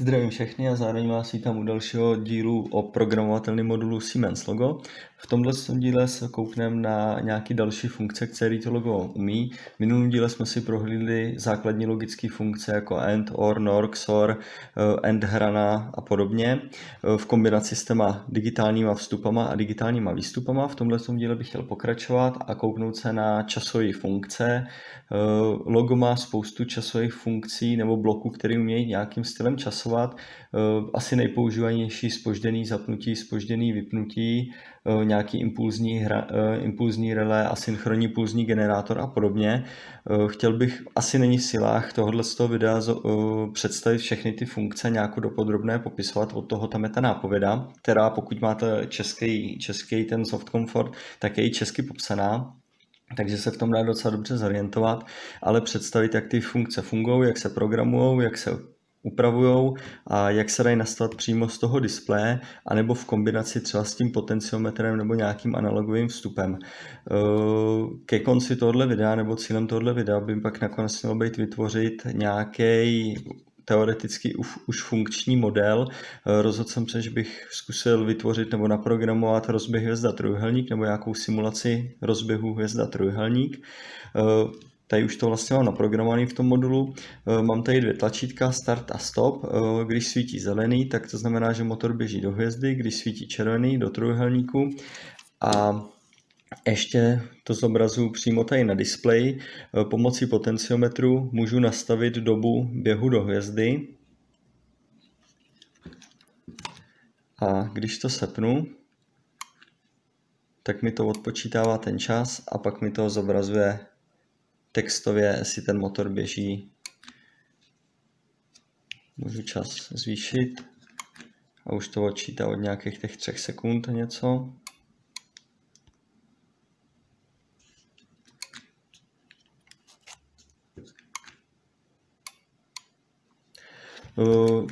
Zdravím všechny a zároveň vás vítám u dalšího dílu o programovatelném modulu Siemens Logo. V tomhle díle se koukneme na nějaké další funkce, které to logo umí. V minulém díle jsme si prohlídli základní logické funkce jako AND, OR, NOR, XOR, AND hrana a podobně v kombinaci s těma digitálníma vstupama a digitálníma výstupama. V tomhle díle bych chtěl pokračovat a kouknout se na časové funkce. Logo má spoustu časových funkcí nebo bloků, které umějí nějakým stylem časovat. Asi nejpoužívanější spožděný zapnutí, spožděný vypnutí, Eh, nějaký impulzní, hra, eh, impulzní relé, asynchronní pulzní generátor a podobně. Eh, chtěl bych, asi není v silách tohohle z toho videa představit všechny ty funkce nějakou dopodrobné popisovat, od toho tam je ta nápověda, která pokud máte český, český ten soft comfort, tak je i česky popsaná, takže se v tom dá docela dobře zorientovat, ale představit, jak ty funkce fungují, jak se programují, jak se upravují a jak se dají nastavit přímo z toho displeje, anebo v kombinaci třeba s tím potenciometrem nebo nějakým analogovým vstupem. Eh, ke konci tohle videa nebo cílem tohle videa by pak nakonec mělo být vytvořit nějaký teoreticky už, už funkční model. Eh, rozhodl jsem se, že bych zkusil vytvořit nebo naprogramovat rozběh hvězda trojuhelník nebo nějakou simulaci rozběhu hvězda trojuhelník. Tady už to vlastně mám naprogramovaný v tom modulu. Eh, mám tady dvě tlačítka, start a stop. Eh, když svítí zelený, tak to znamená, že motor běží do hvězdy, když svítí červený, do trojuhelníku. A ještě to zobrazuju přímo tady na displeji. Eh, pomocí potenciometru můžu nastavit dobu běhu do hvězdy. A když to sepnu, tak mi to odpočítává ten čas a pak mi to zobrazuje textově, jestli ten motor běží. Můžu čas zvýšit a už to odčítá od nějakých těch třech sekund něco.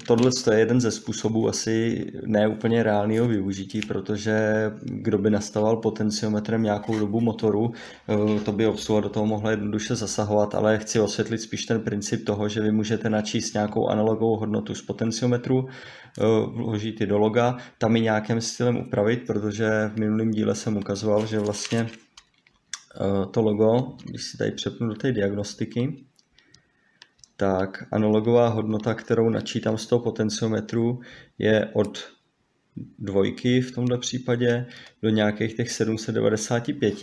Tohle je jeden ze způsobů asi neúplně reálného využití, protože kdo by nastaval potenciometrem nějakou dobu motoru, eh, to by obsluha do toho mohla jednoduše zasahovat, ale chci osvětlit spíš ten princip toho, že vy můžete načíst nějakou analogovou hodnotu z potenciometru, eh, vložit ji do loga, tam i nějakým stylem upravit, protože v minulém díle jsem ukazoval, že vlastně to logo, když si tady přepnu do té diagnostiky, tak analogová hodnota, kterou načítám z toho potenciometru, je od dvojky v tomto případě do nějakých těch 795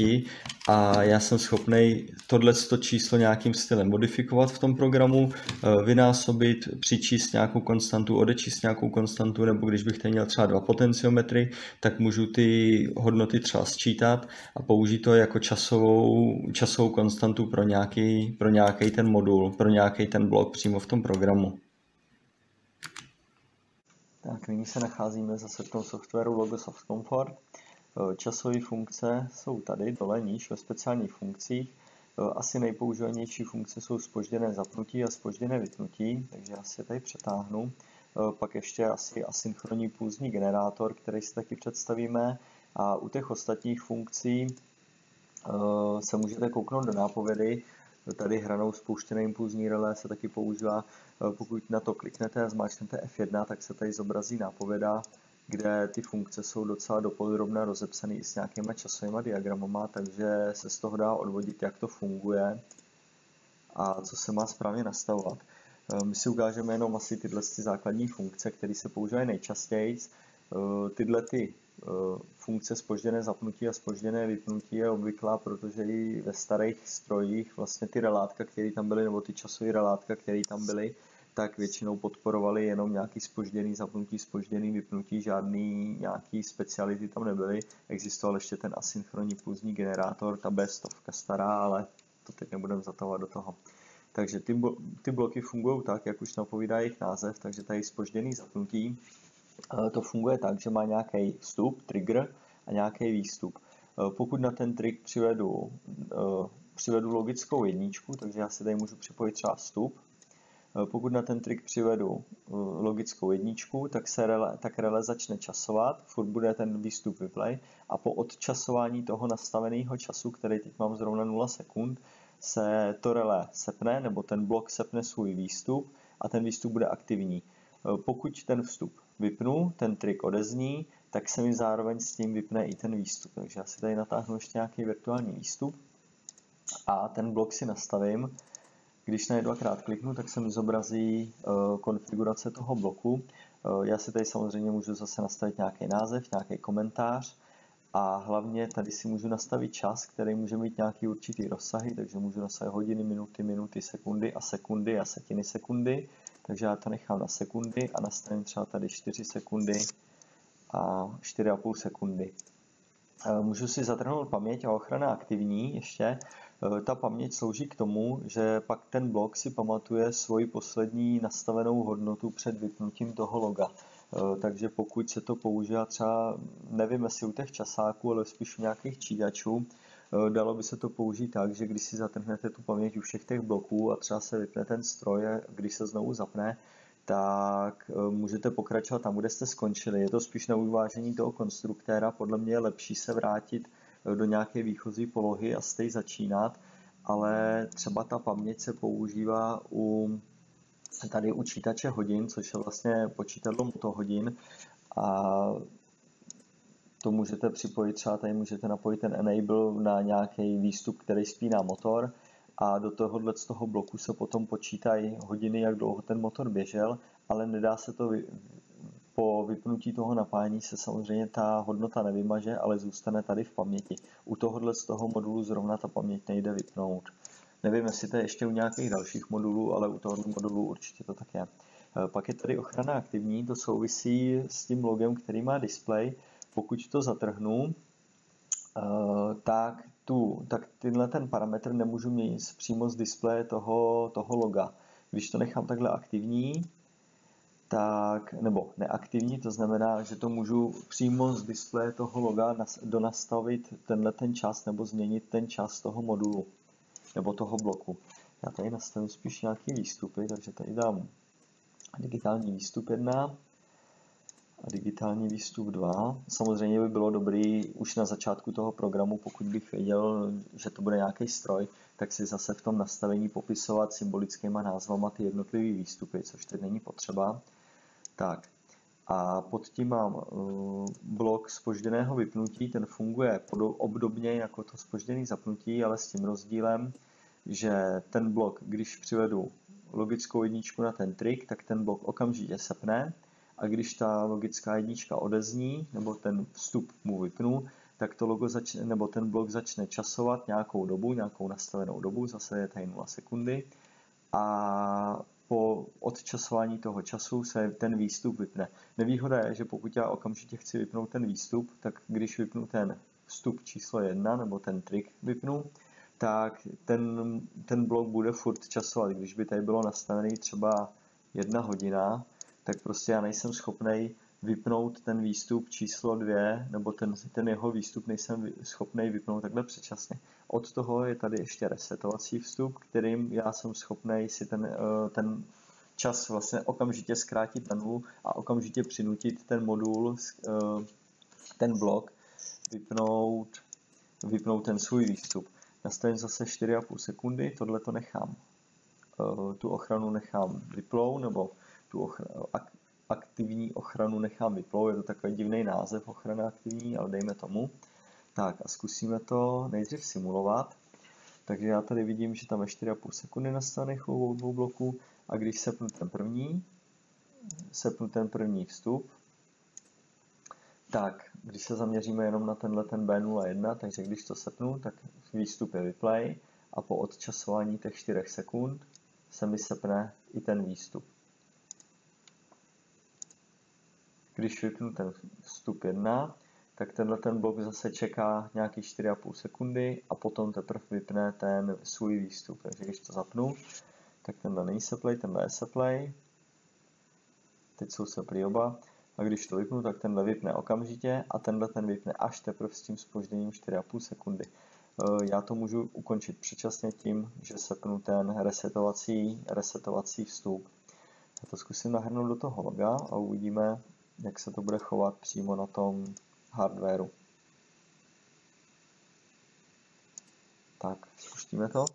a já jsem schopný tohle číslo nějakým stylem modifikovat v tom programu, eh, vynásobit, přičíst nějakou konstantu, odečíst nějakou konstantu, nebo když bych tady měl třeba dva potenciometry, tak můžu ty hodnoty třeba sčítat a použít to jako časovou, časovou konstantu pro nějaký, pro nějaký ten modul, pro nějaký ten blok přímo v tom programu. Tak, nyní se nacházíme zase v tom softwaru Logosoft Comfort. Eh, časové funkce jsou tady dole níž ve speciálních funkcích. Eh, asi nejpoužívanější funkce jsou spožděné zapnutí a spožděné vypnutí, takže já si je tady přetáhnu. Eh, pak ještě asi asynchronní pulzní generátor, který si taky představíme. A u těch ostatních funkcí se můžete kouknout do nápovědy. Tady hranou spouštěné impulzní relé se taky používá Eh, pokud na to kliknete a zmáčknete F1, tak se tady zobrazí nápověda, kde ty funkce jsou docela dopodrobně rozepsané i s nějakýma časovými diagramama, takže se z toho dá odvodit, jak to funguje a co se má správně nastavovat. Eh, my si ukážeme jenom asi tyhle ty základní funkce, které se používají nejčastěji. Eh, tyhle ty funkce spožděné zapnutí a spožděné vypnutí je obvyklá, protože i ve starých strojích vlastně ty relátka, které tam byly, nebo ty časové relátka, které tam byly, tak většinou podporovali jenom nějaký spožděný zapnutí, spožděný vypnutí, žádný nějaký speciality tam nebyly. Existoval ještě ten asynchronní pulzní generátor, ta B100 stará, ale to teď nebudeme zatahovat do toho. Takže ty, ty bloky fungují tak, jak už napovídá jejich název, takže tady spožděný zapnutí to funguje tak, že má nějaký vstup, trigger a nějaký výstup. Pokud na ten trik přivedu, přivedu logickou jedničku, takže já si tady můžu připojit třeba vstup, Eh, pokud na ten trik přivedu eh, logickou jedničku, tak se rele, tak rele začne časovat, furt bude ten výstup vyplay a po odčasování toho nastaveného času, který teď mám zrovna 0 sekund, se to relé sepne, nebo ten blok sepne svůj výstup a ten výstup bude aktivní. pokud ten vstup vypnu, ten trik odezní, tak se mi zároveň s tím vypne i ten výstup. Takže já si tady natáhnu ještě nějaký virtuální výstup a ten blok si nastavím. Když na dvakrát kliknu, tak se mi zobrazí konfigurace toho bloku. Já si tady samozřejmě můžu zase nastavit nějaký název, nějaký komentář a hlavně tady si můžu nastavit čas, který může mít nějaký určitý rozsahy, takže můžu nastavit hodiny, minuty, minuty, sekundy a sekundy a setiny sekundy. Takže já to nechám na sekundy a nastavím třeba tady 4 sekundy a 4,5 sekundy. E, můžu si zatrhnout paměť a ochrana aktivní ještě. E, ta paměť slouží k tomu, že pak ten blok si pamatuje svoji poslední nastavenou hodnotu před vypnutím toho loga. Eh, takže pokud se to používá třeba, nevím jestli u těch časáků, ale spíš u nějakých čítačů, eh, dalo by se to použít tak, že když si zatrhnete tu paměť u všech těch bloků a třeba se vypne ten stroj, když se znovu zapne, tak eh, můžete pokračovat tam, kde jste skončili. Je to spíš na uvážení toho konstruktéra, podle mě je lepší se vrátit do nějaké výchozí polohy a stej začínat, ale třeba ta paměť se používá u tady u čítače hodin, což je vlastně počítadlo hodin a to můžete připojit, třeba tady můžete napojit ten enable na nějaký výstup, který spíná motor a do tohohle z toho bloku se potom počítají hodiny, jak dlouho ten motor běžel, ale nedá se to vy... po vypnutí toho napájení se samozřejmě ta hodnota nevymaže, ale zůstane tady v paměti. U tohohle z toho modulu zrovna ta paměť nejde vypnout. Nevím, jestli to je ještě u nějakých dalších modulů, ale u toho modulu určitě to tak je. Eh, pak je tady ochrana aktivní, to souvisí s tím logem, který má display. Pokud to zatrhnu, eh, tak, tu, tak tenhle ten parametr nemůžu měnit přímo z displeje toho, toho loga. Když to nechám takhle aktivní, tak, nebo neaktivní, to znamená, že to můžu přímo z displeje toho loga donastavit tenhle ten čas nebo změnit ten čas toho modulu nebo toho bloku. Já tady nastavím spíš nějaký výstupy, takže tady dám digitální výstup 1 a digitální výstup 2. Samozřejmě by bylo dobrý už na začátku toho programu, pokud bych věděl, že to bude nějaký stroj, tak si zase v tom nastavení popisovat symbolickýma názvama ty jednotlivé výstupy, což teď není potřeba. Tak, a pod tím mám uh, blok spožděného vypnutí, ten funguje obdobně jako to spožděné zapnutí, ale s tím rozdílem, že ten blok, když přivedu logickou jedničku na ten trik, tak ten blok okamžitě sepne a když ta logická jednička odezní, nebo ten vstup mu vypnu, tak to logo začne, nebo ten blok začne časovat nějakou dobu, nějakou nastavenou dobu, zase je tady 0 sekundy a po odčasování toho času se ten výstup vypne. Nevýhoda je, že pokud já okamžitě chci vypnout ten výstup, tak když vypnu ten vstup číslo 1 nebo ten trik vypnu, tak ten, ten blok bude furt časovat. Když by tady bylo nastavený třeba jedna hodina, tak prostě já nejsem schopný vypnout ten výstup číslo dvě, nebo ten, ten jeho výstup nejsem schopný vypnout takhle předčasně. Od toho je tady ještě resetovací vstup, kterým já jsem schopný si ten, eh, ten čas vlastně okamžitě zkrátit na nulu a okamžitě přinutit ten modul, eh, ten blok, vypnout, vypnout ten svůj výstup. Nastavím zase 4,5 sekundy, tohle to nechám. Eh, tu ochranu nechám vyplou, nebo tu ochranu, aktivní ochranu nechám vyplou, je to takový divný název, ochrana aktivní, ale dejme tomu. Tak a zkusíme to nejdřív simulovat. Takže já tady vidím, že tam je 4,5 sekundy nastavených u dvou bloků a když sepnu ten první, sepnu ten první vstup, tak když se zaměříme jenom na tenhle ten B01, takže když to sepnu, tak výstup je vyplay a po odčasování těch 4 sekund se mi sepne i ten výstup. Když vypnu ten vstup 1, tak tenhle ten blok zase čeká nějaký 4,5 sekundy a potom teprve vypne ten svůj výstup. Takže když to zapnu, tak tenhle není seplay, tenhle je seplay. Teď jsou seplay oba. A když to vypnu, tak tenhle vypne okamžitě a tenhle ten vypne až teprve s tím spožděním 4,5 sekundy. E, já to můžu ukončit předčasně tím, že sepnu ten resetovací, resetovací vstup. Já to zkusím nahrnout do toho loga a uvidíme, jak se to bude chovat přímo na tom hardwareu. Tak, spustíme to.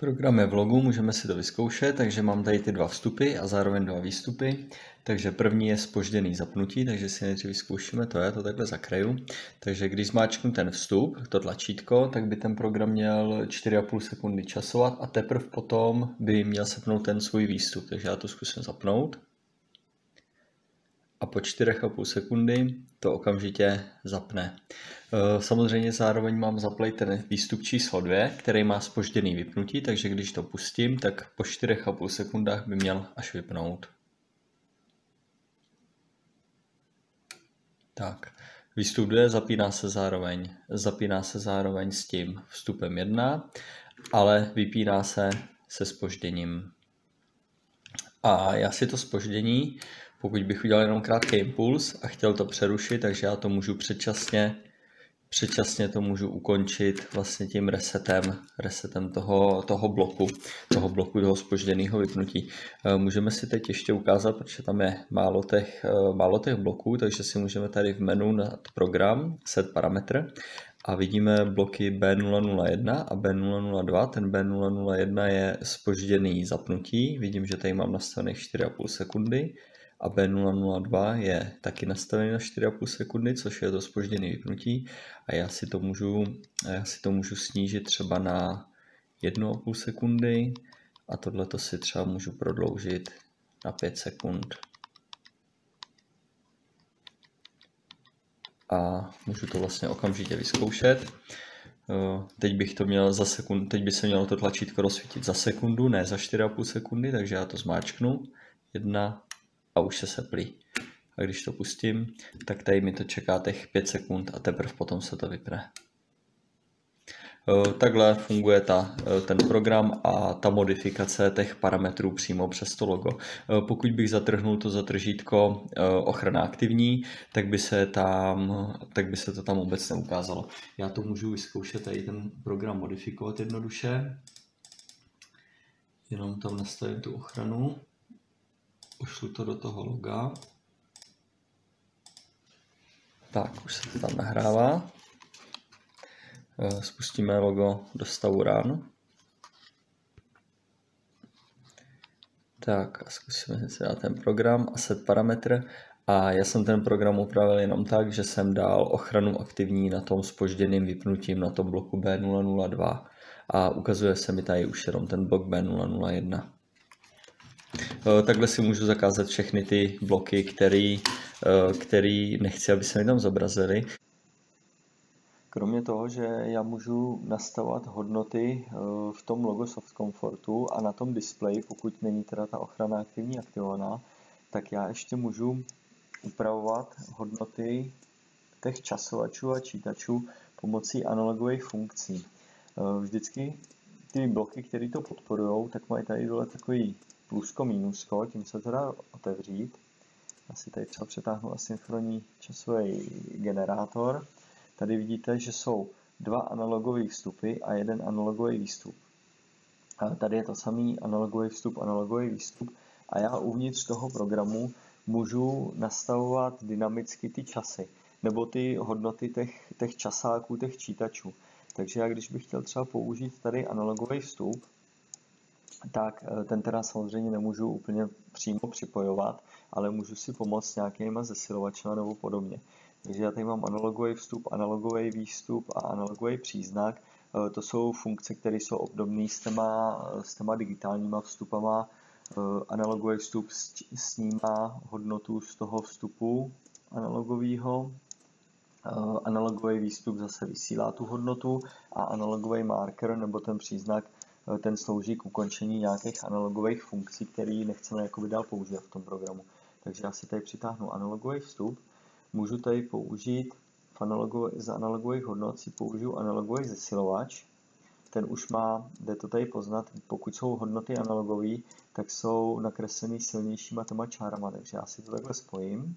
Program je v logu, můžeme si to vyzkoušet, takže mám tady ty dva vstupy a zároveň dva výstupy. Takže první je spožděný zapnutí, takže si nejdřív vyzkoušíme, to je to takhle zakraju. Takže když zmáčknu ten vstup, to tlačítko, tak by ten program měl 4,5 sekundy časovat a teprve potom by měl sepnout ten svůj výstup. Takže já to zkusím zapnout a po 4,5 sekundy to okamžitě zapne. E, samozřejmě zároveň mám zaplay ten výstup číslo 2, který má spožděný vypnutí, takže když to pustím, tak po 4,5 sekundách by měl až vypnout. Tak, výstup 2 zapíná se zároveň, zapíná se zároveň s tím vstupem 1, ale vypíná se se spožděním. A já si to spoždění pokud bych udělal jenom krátký impuls a chtěl to přerušit, takže já to můžu předčasně, předčasně to můžu ukončit vlastně tím resetem, resetem toho, toho bloku, toho bloku toho spožděného vypnutí. Eh, můžeme si teď ještě ukázat, protože tam je málo těch, eh, málo těch bloků, takže si můžeme tady v menu na program set parametr a vidíme bloky B001 a B002. Ten B001 je spožděný zapnutí, vidím, že tady mám nastavených 4,5 sekundy a B002 je taky nastavený na 4,5 sekundy, což je to spožděné vypnutí a já si to můžu, já si to můžu snížit třeba na 1,5 sekundy a tohle to si třeba můžu prodloužit na 5 sekund. A můžu to vlastně okamžitě vyzkoušet. Teď bych to měl za sekund, teď by se mělo to tlačítko rozsvítit za sekundu, ne za 4,5 sekundy, takže já to zmáčknu. 1, a už se seplí. A když to pustím, tak tady mi to čeká těch 5 sekund a teprve potom se to vypne. E, takhle funguje ta, e, ten program a ta modifikace těch parametrů přímo přes to logo. E, pokud bych zatrhnul to zatržítko ochrana aktivní, tak by, se tam, tak by se to tam vůbec neukázalo. Já to můžu vyzkoušet tady ten program modifikovat jednoduše. Jenom tam nastavím tu ochranu pošlu to do toho loga. Tak, už se to tam nahrává. Eh, spustíme logo do stavu run. Tak a zkusíme si dát ten program a set parametr. A já jsem ten program upravil jenom tak, že jsem dal ochranu aktivní na tom spožděným vypnutím na tom bloku B002 a ukazuje se mi tady už jenom ten blok B001. Eh, takhle si můžu zakázat všechny ty bloky, který, eh, který nechci, aby se mi tam zobrazily. Kromě toho, že já můžu nastavovat hodnoty eh, v tom logo Soft Comfortu a na tom displeji, pokud není teda ta ochrana aktivní aktivovaná, tak já ještě můžu upravovat hodnoty těch časovačů a čítačů pomocí analogových funkcí. Vždycky ty bloky, které to podporují, tak mají tady dole takový plusko, mínusko, tím se to dá otevřít. Já si tady třeba přetáhnu asynchronní časový generátor. Tady vidíte, že jsou dva analogové vstupy a jeden analogový výstup. A tady je to samý analogový vstup, analogový výstup a já uvnitř toho programu můžu nastavovat dynamicky ty časy nebo ty hodnoty těch, těch časáků, těch čítačů. Takže já když bych chtěl třeba použít tady analogový vstup, tak eh, ten teda samozřejmě nemůžu úplně přímo připojovat, ale můžu si pomoct nějakýma zesilovačema nebo podobně. Takže já tady mám analogový vstup, analogový výstup a analogový příznak. Eh, to jsou funkce, které jsou obdobné s těma, s těma digitálníma vstupama. Eh, analogový vstup snímá hodnotu z toho vstupu analogového. Analogový výstup zase vysílá tu hodnotu a analogový marker nebo ten příznak ten slouží k ukončení nějakých analogových funkcí, které nechceme jakoby dál používat v tom programu. Takže já si tady přitáhnu analogový vstup, můžu tady použít v analogo, z analogových hodnot si použiju analogový zesilovač, ten už má, jde to tady poznat, pokud jsou hodnoty analogové, tak jsou nakreslený silnějšíma těma čárama, takže já si to takhle spojím.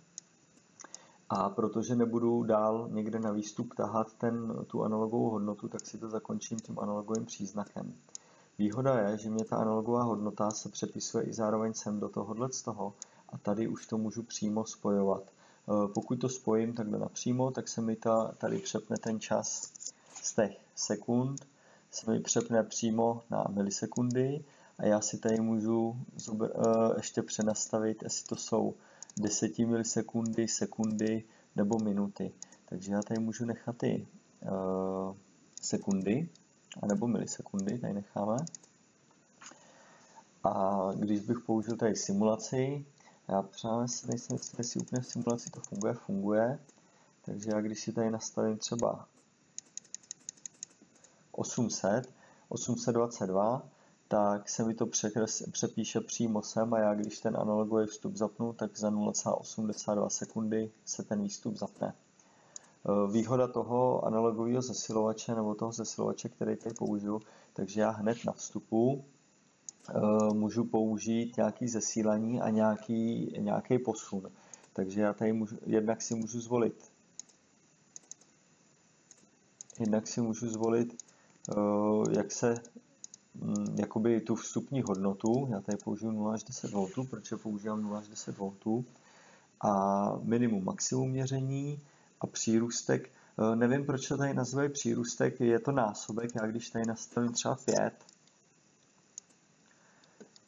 A protože nebudu dál někde na výstup tahat ten, tu analogovou hodnotu, tak si to zakončím tím analogovým příznakem. Výhoda je, že mě ta analogová hodnota se přepisuje i zároveň sem do tohohle z toho a tady už to můžu přímo spojovat. E, pokud to spojím takhle napřímo, tak se mi ta, tady přepne ten čas z těch sekund se mi přepne přímo na milisekundy a já si tady můžu ještě přenastavit, jestli to jsou 10 milisekundy, sekundy nebo minuty. Takže já tady můžu nechat ty uh, sekundy, anebo milisekundy, tady necháme. A když bych použil tady simulaci, já právě si nejsem jistý, jestli úplně v simulaci to funguje, funguje. Takže já když si tady nastavím třeba 800, 822, tak se mi to překres, přepíše přímo sem a já když ten analogový vstup zapnu, tak za 0,82 sekundy se ten výstup zapne. E, výhoda toho analogového zesilovače nebo toho zesilovače, který tady použiju, takže já hned na vstupu e, můžu použít nějaký zesílení a nějaký, nějaký posun. Takže já tady můžu, jednak si můžu zvolit jednak si můžu zvolit, e, jak se Mm, jakoby tu vstupní hodnotu, já tady použiju 0 až 10 V, protože používám 0 až 10 V, a minimum maximum měření a přírůstek, e, nevím proč to tady nazývají přírůstek, je to násobek, já když tady nastavím třeba 5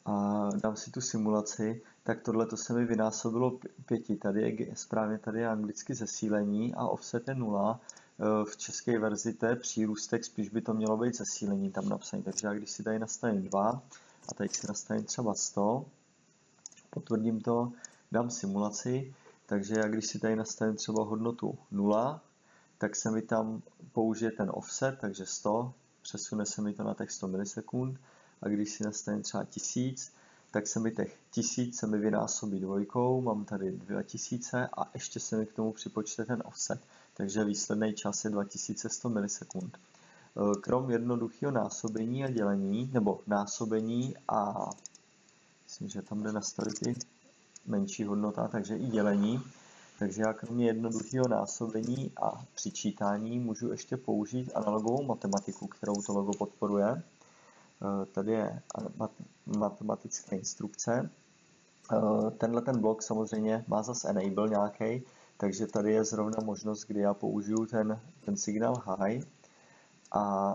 a dám si tu simulaci, tak tohle to se mi vynásobilo pěti. Tady je správně tady je anglicky zesílení a offset je 0 Eh, v české verzi to je přírůstek, spíš by to mělo být zesílení tam napsané. Takže já když si tady nastavím 2 a teď si nastavím třeba 100, potvrdím to, dám simulaci, takže já když si tady nastavím třeba hodnotu 0, tak se mi tam použije ten offset, takže 100, přesune se mi to na těch 100 milisekund a když si nastavím třeba 1000, tak se mi těch 1000 se mi vynásobí dvojkou, mám tady 2000 a ještě se mi k tomu připočte ten offset takže výsledný čas je 2100 milisekund. E, krom jednoduchého násobení a dělení, nebo násobení a myslím, že tam jde nastavit i menší hodnota, takže i dělení, takže já kromě jednoduchého násobení a přičítání můžu ještě použít analogovou matematiku, kterou to logo podporuje. E, tady je matematická instrukce. E, tenhle ten blok samozřejmě má zase enable nějaký, takže tady je zrovna možnost, kdy já použiju ten, ten signál high a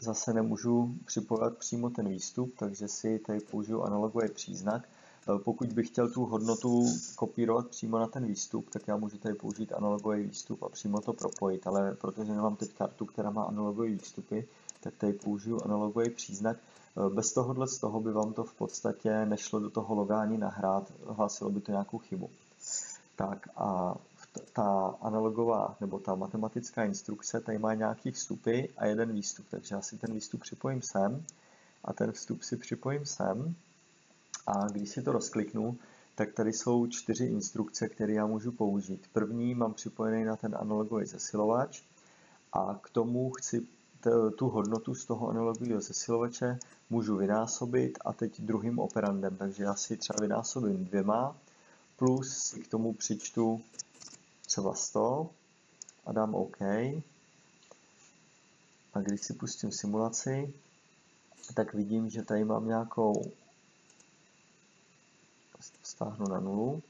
zase nemůžu připojovat přímo ten výstup, takže si tady použiju analogový příznak. E, pokud bych chtěl tu hodnotu kopírovat přímo na ten výstup, tak já můžu tady použít analogový výstup a přímo to propojit, ale protože nemám teď kartu, která má analogové výstupy, tak tady použiju analogový příznak. E, bez tohohle z toho by vám to v podstatě nešlo do toho logání nahrát, hlásilo by to nějakou chybu. Tak a ta analogová nebo ta matematická instrukce tady má nějaký vstupy a jeden výstup, takže já si ten výstup připojím sem a ten vstup si připojím sem a když si to rozkliknu, tak tady jsou čtyři instrukce, které já můžu použít. První mám připojený na ten analogový zesilovač a k tomu chci tu hodnotu z toho analogového zesilovače můžu vynásobit a teď druhým operandem, takže já si třeba vynásobím dvěma plus si k tomu přičtu třeba 100 a dám OK. A když si pustím simulaci, tak vidím, že tady mám nějakou stáhnu na nulu.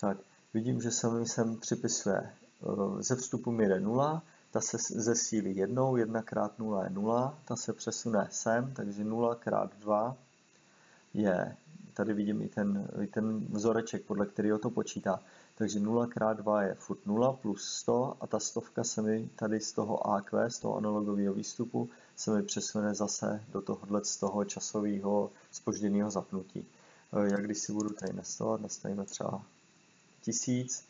Tak, vidím, že se mi sem připisuje eh, ze vstupu mi jde 0, ta se zesílí jednou, 1 krát 0 je 0, ta se přesune sem, takže 0 krát 2 je tady vidím i ten, i ten vzoreček, podle kterého to počítá. Takže 0 x 2 je furt 0 plus 100 a ta stovka se mi tady z toho AQ, z toho analogového výstupu, se mi přesune zase do tohohle z toho časového spožděného zapnutí. E, jak když si budu tady nastavovat, nastavíme třeba 1000,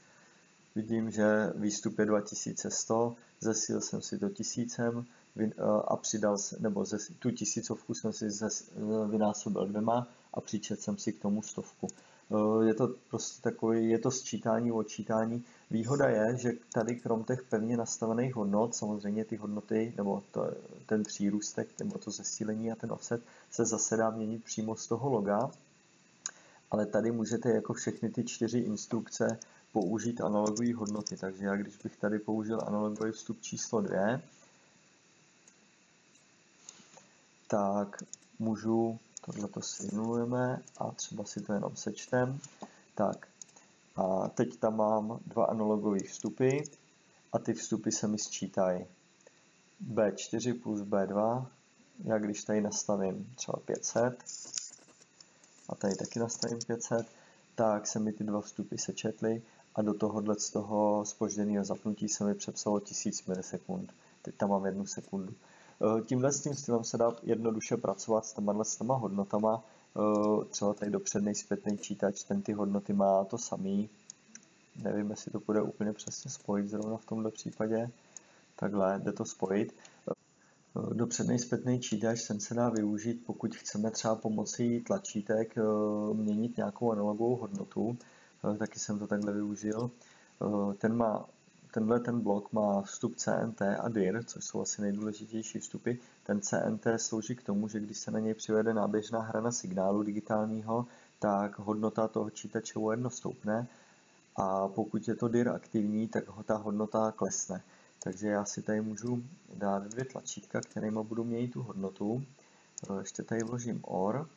vidím, že výstup je 2100, zesíl jsem si to tisícem e, a přidal, nebo tu tisícovku jsem si vynásobil dvěma a přičet jsem si k tomu stovku. Eh, je to prostě takový, je to sčítání, odčítání. Výhoda je, že tady krom těch pevně nastavených hodnot, samozřejmě ty hodnoty, nebo to, ten přírůstek, nebo to zesílení a ten offset se zase dá měnit přímo z toho loga, ale tady můžete jako všechny ty čtyři instrukce použít analogové hodnoty. Takže já když bych tady použil analogový vstup číslo 2, tak můžu tohle to simulujeme a třeba si to jenom sečtem. Tak a teď tam mám dva analogové vstupy a ty vstupy se mi sčítají. B4 plus B2, já když tady nastavím třeba 500 a tady taky nastavím 500, tak se mi ty dva vstupy sečetly a do tohohle z toho spožděného zapnutí se mi přepsalo 1000 milisekund. Teď tam mám jednu sekundu. Eh, tímhle s tím stylem se dá jednoduše pracovat s těma, s těma hodnotama. Eh, třeba tady dopřednej zpětný čítač, ten ty hodnoty má to samý. Nevím, jestli to bude úplně přesně spojit zrovna v tomto případě. Takhle, jde to spojit. Eh, dopřednej zpětný čítač ten se dá využít, pokud chceme třeba pomocí tlačítek měnit nějakou analogovou hodnotu. Taky jsem to takhle využil. Ten má Tenhle ten blok má vstup CNT a DIR, což jsou asi nejdůležitější vstupy. Ten CNT slouží k tomu, že když se na něj přivede náběžná hrana signálu digitálního, tak hodnota toho čítače o jedno stoupne a pokud je to DIR aktivní, tak ho ta hodnota klesne. Takže já si tady můžu dát dvě tlačítka, kterými budu měnit tu hodnotu. Ještě tady vložím OR.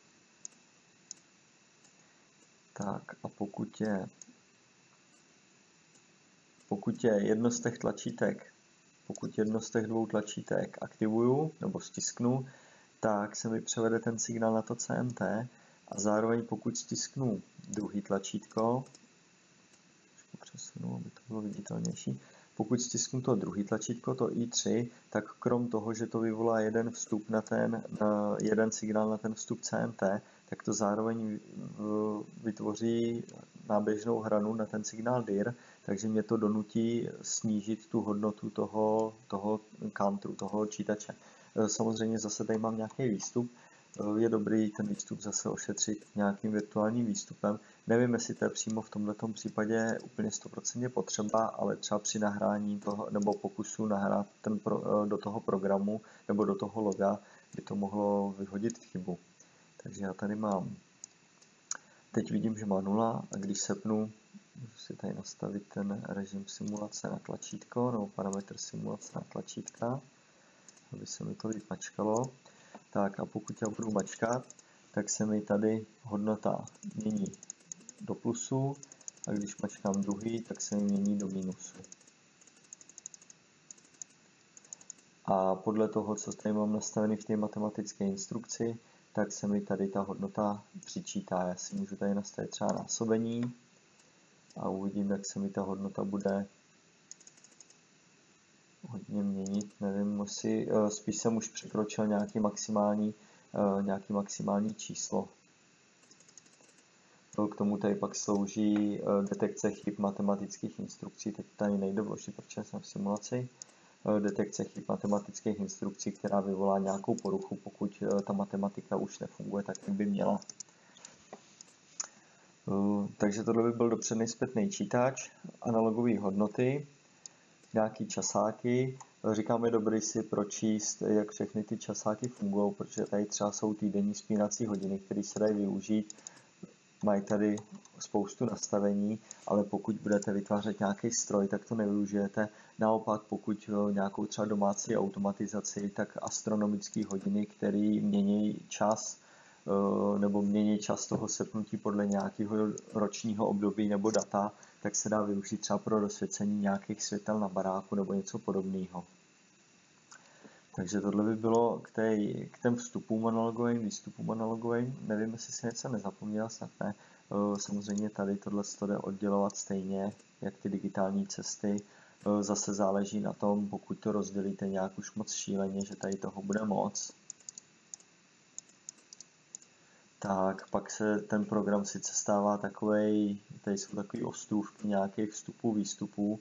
Tak a pokud je pokud je jedno z těch tlačítek, pokud jedno z těch dvou tlačítek aktivuju nebo stisknu, tak se mi převede ten signál na to CNT a zároveň pokud stisknu druhý tlačítko, přesunu, aby to bylo viditelnější, pokud stisknu to druhý tlačítko, to I3, tak krom toho, že to vyvolá jeden vstup na ten, na jeden signál na ten vstup CNT, tak to zároveň vytvoří náběžnou hranu na ten signál DIR, takže mě to donutí snížit tu hodnotu toho, toho counteru, toho čítače. Samozřejmě zase tady mám nějaký výstup, je dobrý ten výstup zase ošetřit nějakým virtuálním výstupem. Nevím, jestli to je přímo v tomto případě úplně 100% potřeba, ale třeba při nahrání toho, nebo pokusu nahrát ten pro, do toho programu nebo do toho loga by to mohlo vyhodit chybu. Takže já tady mám, teď vidím, že má nula a když sepnu, můžu si tady nastavit ten režim simulace na tlačítko nebo parametr simulace na tlačítka, aby se mi to líp mačkalo. Tak a pokud já budu mačkat, tak se mi tady hodnota mění do plusu a když mačkám druhý, tak se mi mění do minusu. A podle toho, co tady mám nastavený v té matematické instrukci, tak se mi tady ta hodnota přičítá. Já si můžu tady nastavit třeba násobení a uvidím, jak se mi ta hodnota bude hodně měnit. Nevím, musí, eh, spíš jsem už překročil nějaký maximální, eh, nějaký maximální číslo. K tomu tady pak slouží eh, detekce chyb matematických instrukcí, teď tady nejde vložit, protože jsem v simulaci. Detekce chyb matematických instrukcí, která vyvolá nějakou poruchu, pokud ta matematika už nefunguje tak, jak by měla. Takže tohle by byl dopředný zpětný čítač, analogové hodnoty, nějaký časáky. Říkám, je dobrý si pročíst, jak všechny ty časáky fungují, protože tady třeba jsou týdenní spínací hodiny, které se dají využít. Mají tady spoustu nastavení, ale pokud budete vytvářet nějaký stroj, tak to nevyužijete. Naopak, pokud nějakou třeba domácí automatizaci, tak astronomické hodiny, které mění čas, Eh, nebo mění čas toho sepnutí podle nějakého ročního období nebo data, tak se dá využít třeba pro rozsvěcení nějakých světel na baráku nebo něco podobného. Takže tohle by bylo k, té, k těm vstupům analogovým, výstupům analogovým. Nevím, jestli se něco nezapomněl, snad ne. Samozřejmě tady tohle se jde oddělovat stejně, jak ty digitální cesty. Zase záleží na tom, pokud to rozdělíte nějak už moc šíleně, že tady toho bude moc, tak pak se ten program sice stává takový, tady jsou takový ostrůvky nějakých vstupů, výstupů,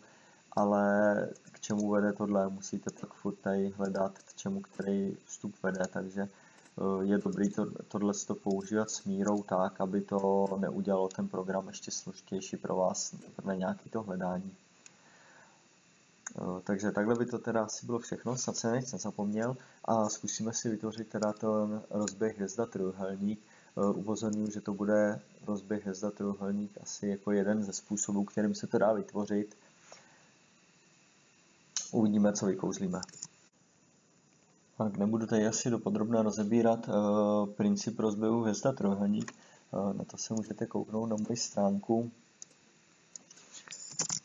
ale k čemu vede tohle, musíte tak furt tady hledat, k čemu který vstup vede, takže eh, je dobrý to, tohle to používat s mírou tak, aby to neudělalo ten program ještě složitější pro vás na nějaký to hledání. Eh, takže takhle by to teda asi bylo všechno, snad se nic nezapomněl. A zkusíme si vytvořit teda ten rozběh hvězda trojuhelník, upozorňuji, že to bude rozběh hvězda trojuhelník asi jako jeden ze způsobů, kterým se to dá vytvořit. Uvidíme, co vykouzlíme. Tak nebudu tady asi dopodrobně rozebírat uh, princip rozběhu hvězda trojuhelník. Uh, na to se můžete kouknout na moji stránku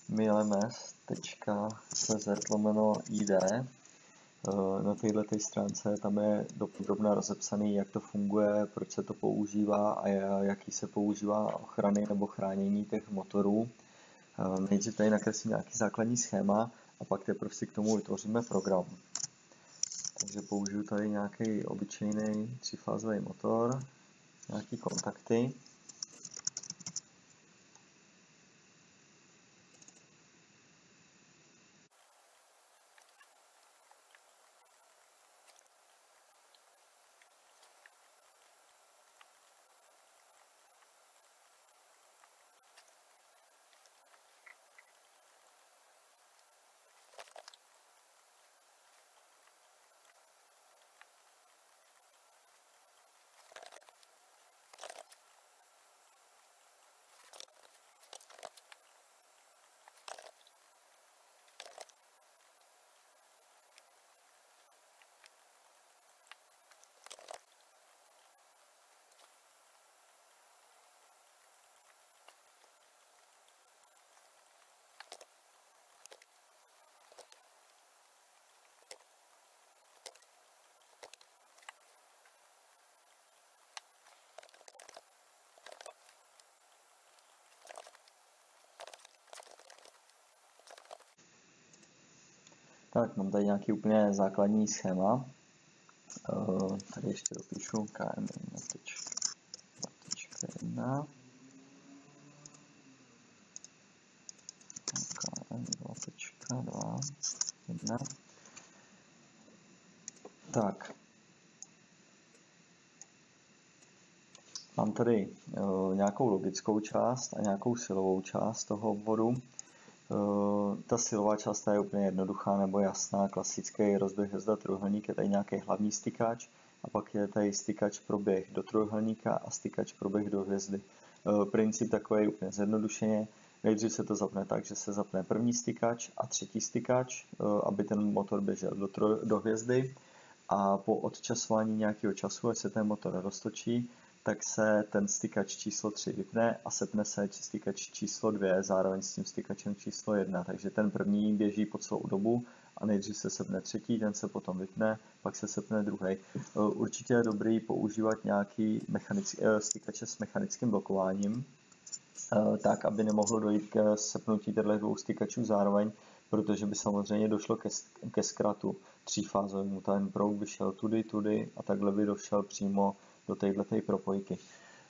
milms.cz id. Na této stránce tam je dopodrobně rozepsaný, jak to funguje, proč se to používá a jaký se používá ochrany nebo chránění těch motorů. Nejdřív tady nakreslím nějaký základní schéma a pak teprve si k tomu vytvoříme program. Takže použiju tady nějaký obyčejný třifázový motor, nějaký kontakty. Tak, mám tady nějaký úplně základní schéma. Uh, tady ještě dopíšu km1.1 km2.2 Tak. Mám tady uh, nějakou logickou část a nějakou silovou část toho obvodu. Eh, ta silová část je úplně jednoduchá nebo jasná, klasický rozběh hvězda trojuhelník, je tady nějaký hlavní stykač a pak je tady stykač proběh do trojuhelníka a stykač proběh do hvězdy. Eh, princip takový úplně zjednodušeně, nejdřív se to zapne tak, že se zapne první stykač a třetí stykač, eh, aby ten motor běžel do, troj, do hvězdy a po odčasování nějakého času, až se ten motor roztočí, tak se ten stykač číslo 3 vypne a sepne se stykač číslo 2 zároveň s tím stykačem číslo 1. Takže ten první běží po celou dobu a nejdřív se sepne třetí, ten se potom vypne, pak se sepne druhý. Určitě je dobrý používat nějaký eh, stykače s mechanickým blokováním, eh, tak, aby nemohlo dojít k sepnutí těchto dvou stykačů zároveň, protože by samozřejmě došlo ke, ke zkratu třífázovému. Ten proud by šel tudy, tudy a takhle by došel přímo do této propojky.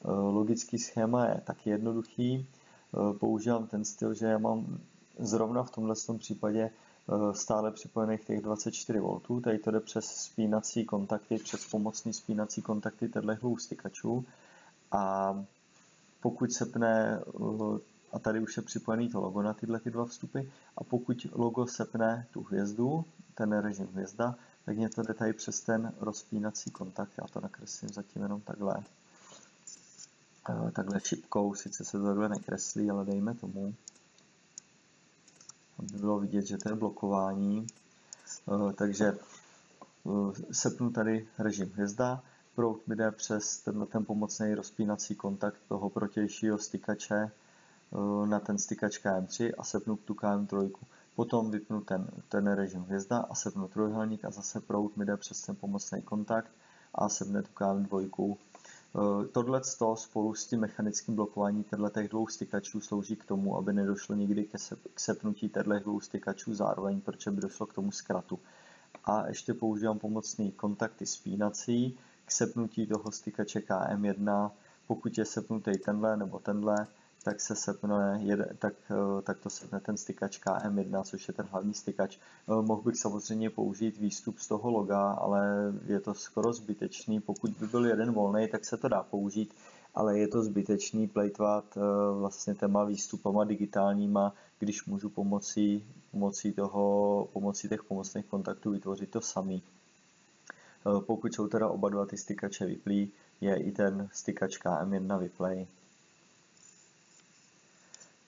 Eh, logický schéma je taky jednoduchý. Eh, používám ten styl, že já mám zrovna v tomhle případě eh, stále připojených těch 24 V. Tady to jde přes spínací kontakty, přes pomocný spínací kontakty těchto stykačů. A pokud sepne, a tady už je připojený to logo na tyhle ty dva vstupy, a pokud logo sepne tu hvězdu, ten režim hvězda, tak mě to jde tady přes ten rozpínací kontakt. Já to nakreslím zatím jenom takhle. Eh, takhle šipkou, sice se to takhle nekreslí, ale dejme tomu, aby bylo vidět, že to je blokování. Eh, takže eh, sepnu tady režim hvězda, proud mi jde přes tenhle ten pomocný rozpínací kontakt toho protějšího stykače na ten stykač KM3 a sepnu tu KM3. Potom vypnu ten, ten režim hvězda a sepnu trojuhelník a zase proud mi jde přes ten pomocný kontakt a sepne tu KM2. E, Tohle spolu s tím mechanickým blokováním těchto dvou stykačů slouží k tomu, aby nedošlo nikdy k sepnutí těchto dvou stykačů zároveň, protože by došlo k tomu zkratu. A ještě používám pomocný kontakty spínací k sepnutí toho stykače KM1, pokud je sepnutý tenhle nebo tenhle, tak se sepne, jede, tak, eh, tak to sepne ten stykač KM1, což je ten hlavní stykač. Eh, mohl bych samozřejmě použít výstup z toho loga, ale je to skoro zbytečný. Pokud by byl jeden volný, tak se to dá použít, ale je to zbytečný plejtvat eh, vlastně téma výstupama digitálníma, když můžu pomocí, pomocí, toho, pomocí těch pomocných kontaktů vytvořit to samý. Pokud jsou teda oba dva ty stykače vyplý, je i ten stykač KM1 vyplej.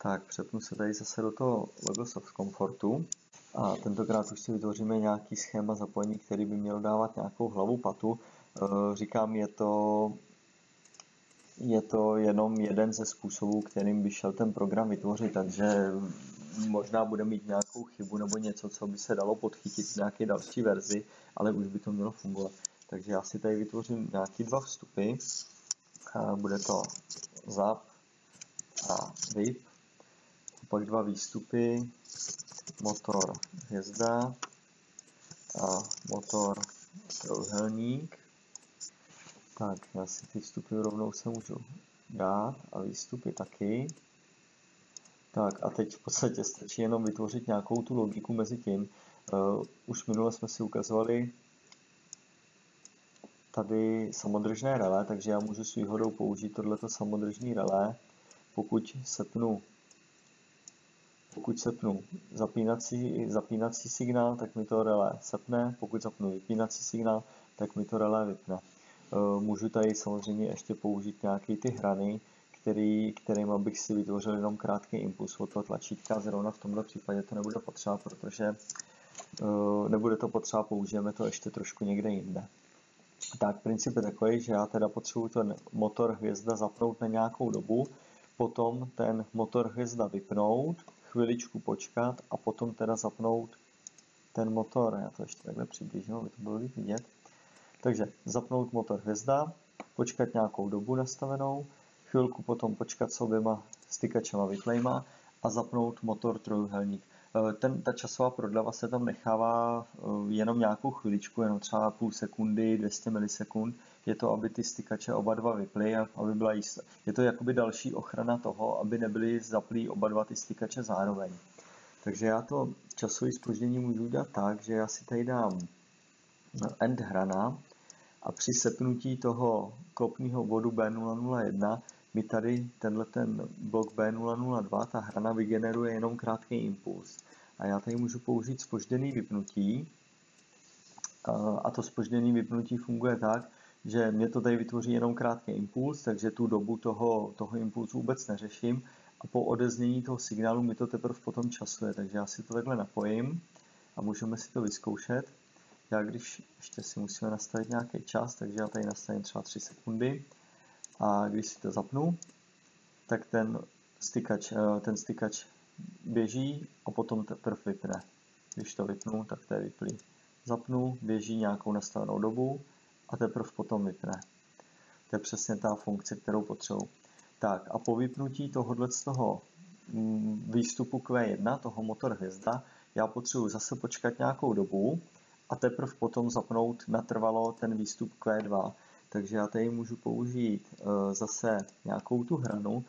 Tak přepnu se tady zase do toho Logosoft Comfortu a tentokrát už si vytvoříme nějaký schéma zapojení, který by měl dávat nějakou hlavu patu. E, říkám, je to, je to jenom jeden ze způsobů, kterým by šel ten program vytvořit, takže možná bude mít nějakou chybu nebo něco, co by se dalo podchytit v nějaké další verzi, ale už by to mělo fungovat. Takže já si tady vytvořím nějaký dva vstupy. A bude to zap a VIP. Pak dva výstupy, motor hvězda a motor trojuhelník. Tak, já si ty vstupy rovnou se můžu dát a výstupy taky. Tak a teď v podstatě stačí jenom vytvořit nějakou tu logiku mezi tím. Uh, už minule jsme si ukazovali tady samodržné relé, takže já můžu s výhodou použít tohleto samodržní relé, pokud sepnu pokud sepnu zapínací, zapínací signál, tak mi to relé sepne, pokud zapnu vypínací signál, tak mi to relé vypne. Eh, můžu tady samozřejmě ještě použít nějaké ty hrany, který, kterým bych si vytvořil jenom krátký impuls od toho tlačítka. Zrovna v tomto případě to nebude potřeba, protože uh, nebude to potřeba, použijeme to ještě trošku někde jinde. Tak princip je takový, že já teda potřebuji ten motor hvězda zapnout na nějakou dobu, potom ten motor hvězda vypnout, chviličku počkat a potom teda zapnout ten motor. Já to ještě takhle přiblížím, aby to bylo vidět. Takže zapnout motor hvězda, počkat nějakou dobu nastavenou, chvilku potom počkat s oběma stykačema vyklejma a zapnout motor trojuhelník. E, ten, ta časová prodleva se tam nechává e, jenom nějakou chviličku, jenom třeba půl sekundy, 200 milisekund. Je to, aby ty stykače oba dva vyply aby byla jistá. Je to jakoby další ochrana toho, aby nebyly zaplý oba dva ty stykače zároveň. Takže já to časové spoždění můžu udělat tak, že já si tady dám end hrana a při sepnutí toho klopního bodu B001 mi tady tenhle ten blok B002, ta hrana vygeneruje jenom krátký impuls. A já tady můžu použít spožděný vypnutí. A to spožděný vypnutí funguje tak, že mě to tady vytvoří jenom krátký impuls, takže tu dobu toho, toho impulsu vůbec neřeším a po odeznění toho signálu mi to teprve potom časuje. Takže já si to takhle napojím a můžeme si to vyzkoušet. Já když ještě si musíme nastavit nějaký čas, takže já tady nastavím třeba 3 sekundy a když si to zapnu, tak ten stykač, eh, ten stykač běží a potom teprve vypne. Když to vypnu, tak to je vyplý. Zapnu, běží nějakou nastavenou dobu a teprve potom vypne. To je přesně ta funkce, kterou potřebuji. Tak a po vypnutí tohohle z toho mm, výstupu Q1, toho motor hvězda, já potřebuji zase počkat nějakou dobu a teprve potom zapnout natrvalo ten výstup Q2. Takže já tady můžu použít eh, zase nějakou tu hranu,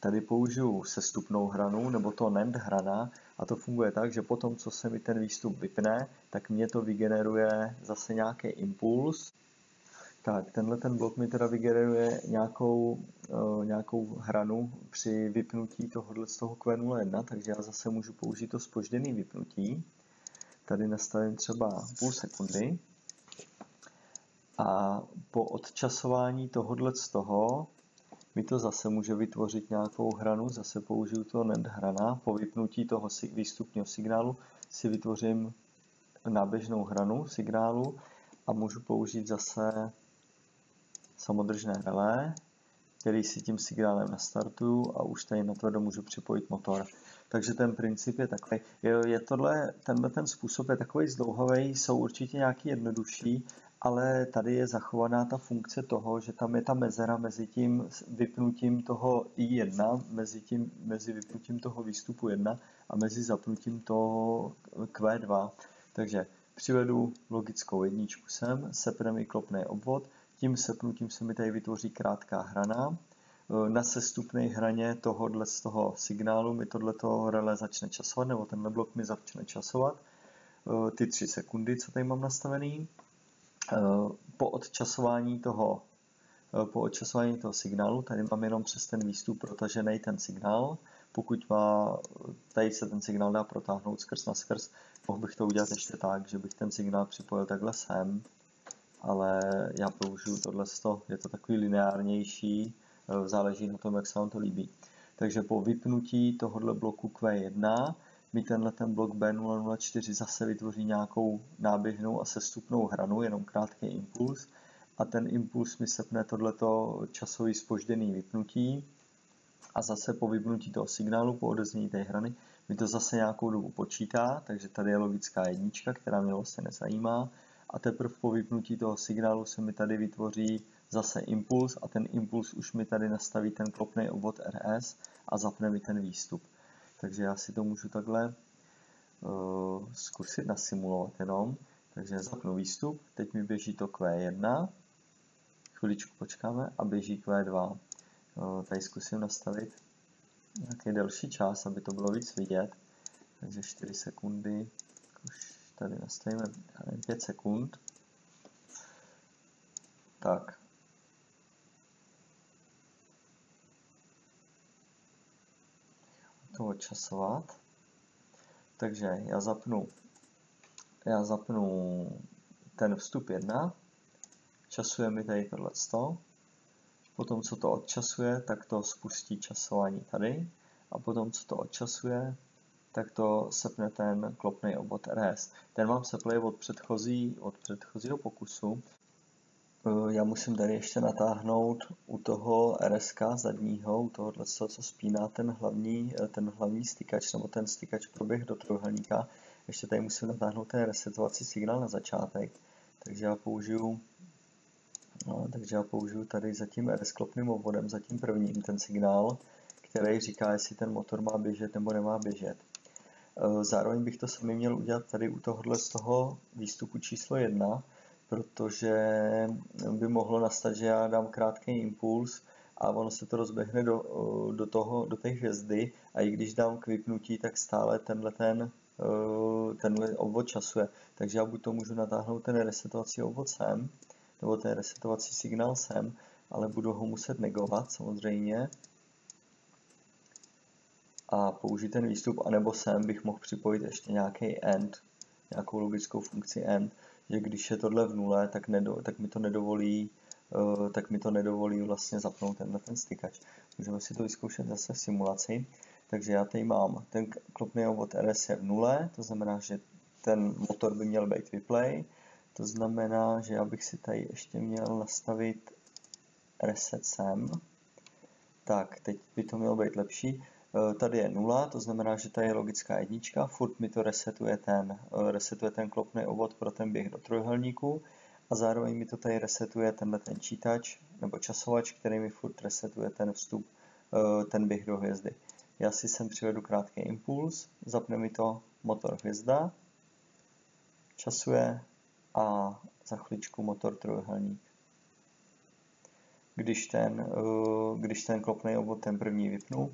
tady použiju sestupnou hranu, nebo to NAND hrana, a to funguje tak, že potom, co se mi ten výstup vypne, tak mě to vygeneruje zase nějaký impuls. Tak, tenhle ten blok mi teda vygeneruje nějakou, uh, nějakou hranu při vypnutí tohohle z toho Q01, takže já zase můžu použít to spožděné vypnutí. Tady nastavím třeba půl sekundy. A po odčasování tohohle z toho mi to zase může vytvořit nějakou hranu, zase použiju to NAND hrana. Po vypnutí toho výstupního signálu si vytvořím náběžnou hranu signálu a můžu použít zase samodržné relé, který si tím signálem nastartuju a už tady na to můžu připojit motor. Takže ten princip je takový. Je, je tohle, tenhle ten způsob je takový zdlouhavý, jsou určitě nějaký jednodušší, ale tady je zachovaná ta funkce toho, že tam je ta mezera mezi tím vypnutím toho I1, mezi, tím, mezi vypnutím toho výstupu 1 a mezi zapnutím toho Q2. Takže přivedu logickou jedničku sem, sepne mi klopný obvod, tím sepnutím se mi tady vytvoří krátká hrana, na sestupné hraně tohohle z toho signálu mi tohleto relé začne časovat, nebo tenhle blok mi začne časovat ty 3 sekundy, co tady mám nastavený. Eh, po odčasování toho eh, po odčasování toho signálu, tady mám jenom přes ten výstup protažený ten signál. Pokud má, tady se ten signál dá protáhnout skrz na skrz, mohl bych to udělat ještě tak, že bych ten signál připojil takhle sem, ale já použiju tohle, je to takový lineárnější, eh, záleží na tom, jak se vám to líbí. Takže po vypnutí tohohle bloku Q1 mi tenhle ten blok B004 zase vytvoří nějakou náběžnou a sestupnou hranu, jenom krátký impuls a ten impuls mi sepne tohleto časový spožděný vypnutí a zase po vypnutí toho signálu, po odeznění té hrany, mi to zase nějakou dobu počítá, takže tady je logická jednička, která mě vlastně nezajímá a teprve po vypnutí toho signálu se mi tady vytvoří zase impuls a ten impuls už mi tady nastaví ten klopný obvod RS a zapne mi ten výstup. Takže já si to můžu takhle uh, zkusit nasimulovat jenom. Takže zapnu výstup, teď mi běží to Q1, chviličku počkáme a běží Q2. Uh, tady zkusím nastavit nějaký delší čas, aby to bylo víc vidět. Takže 4 sekundy, už tady nastavíme 5 sekund. Tak. To odčasovat. Takže já zapnu, já zapnu ten vstup 1, časuje mi tady tohle 100, potom co to odčasuje, tak to spustí časování tady a potom co to odčasuje, tak to sepne ten klopný obvod RS. Ten mám seplej od, předchozí, od předchozího pokusu. E, já musím tady ještě natáhnout u toho RSK zadního, u tohohle, co spíná ten hlavní, e, ten hlavní stykač, nebo ten stykač proběh do trojuhelníka. Ještě tady musím natáhnout ten resetovací signál na začátek. Takže já použiju No, takže já použiju tady za tím RS klopným obvodem, za tím prvním ten signál, který říká, jestli ten motor má běžet nebo nemá běžet. Eh, zároveň bych to sami měl udělat tady u tohohle z toho výstupu číslo 1, protože by mohlo nastat, že já dám krátký impuls a ono se to rozběhne do, do, toho, do té hvězdy a i když dám k vypnutí, tak stále tenhle ten, tenhle obvod časuje. Takže já buď to můžu natáhnout ten resetovací obvod sem, nebo ten resetovací signál sem, ale budu ho muset negovat samozřejmě a použít ten výstup, anebo sem bych mohl připojit ještě nějaký end, nějakou logickou funkci end, že když je tohle v nule, tak, nedo, tak mi to nedovolí uh, tak mi to nedovolí vlastně zapnout tenhle ten stykač. Můžeme si to vyzkoušet zase v simulaci. Takže já tady mám ten klopný obvod RS je v nule, to znamená, že ten motor by měl být vyplay. To znamená, že já bych si tady ještě měl nastavit reset sem. Tak, teď by to mělo být lepší. Eh, tady je nula, to znamená, že tady je logická jednička, furt mi to resetuje ten, eh, resetuje ten klopný obvod pro ten běh do trojuhelníku a zároveň mi to tady resetuje tenhle ten čítač nebo časovač, který mi furt resetuje ten vstup, eh, ten běh do hvězdy. Já si sem přivedu krátký impuls, zapne mi to motor hvězda, časuje a za chvíličku motor trojuhelník. Když ten, když ten klopný obvod ten první vypnu,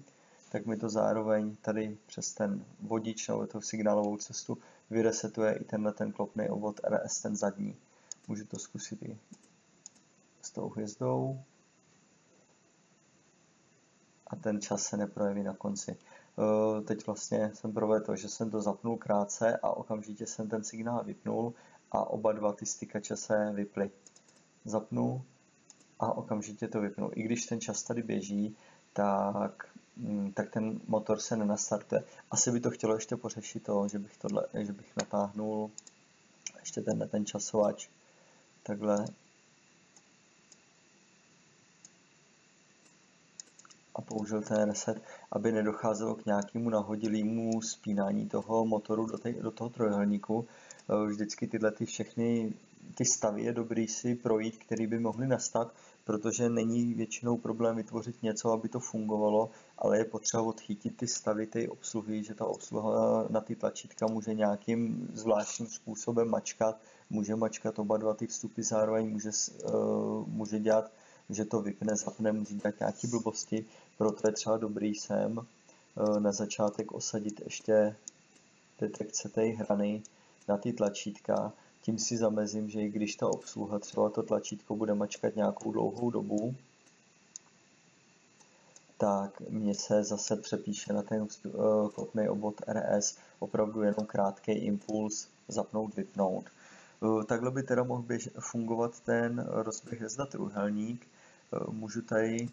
tak mi to zároveň tady přes ten vodič nebo tu signálovou cestu vyresetuje i tenhle ten klopný obvod RS, ten zadní. Můžu to zkusit i s tou hvězdou. A ten čas se neprojeví na konci. E, teď vlastně jsem provedl to, že jsem to zapnul krátce a okamžitě jsem ten signál vypnul a oba dva ty stykače se vyply. Zapnu a okamžitě to vypnu. I když ten čas tady běží, tak tak ten motor se nenastartuje. Asi by to chtělo ještě pořešit to, že bych, tohle, že bych natáhnul ještě ten, ten časovač takhle a použil ten reset, aby nedocházelo k nějakému nahodilému spínání toho motoru do, te, do toho trojuhelníku. Eh, vždycky tyhle ty všechny ty stavy je dobrý si projít, které by mohly nastat, protože není většinou problém vytvořit něco, aby to fungovalo, ale je potřeba odchytit ty stavy ty obsluhy, že ta obsluha na ty tlačítka může nějakým zvláštním způsobem mačkat, může mačkat oba dva ty vstupy zároveň, může, uh, může dělat, že to vypne, zapne, může dělat nějaké blbosti, proto je třeba dobrý sem uh, na začátek osadit ještě detekce té hrany na ty tlačítka, tím si zamezím, že i když ta obsluha třeba to tlačítko bude mačkat nějakou dlouhou dobu, tak mě se zase přepíše na ten eh, klopný obvod RS opravdu jenom krátký impuls zapnout, vypnout. Eh, takhle by teda mohl běž, fungovat ten rozběh hvězda trůhelník. Eh, můžu tady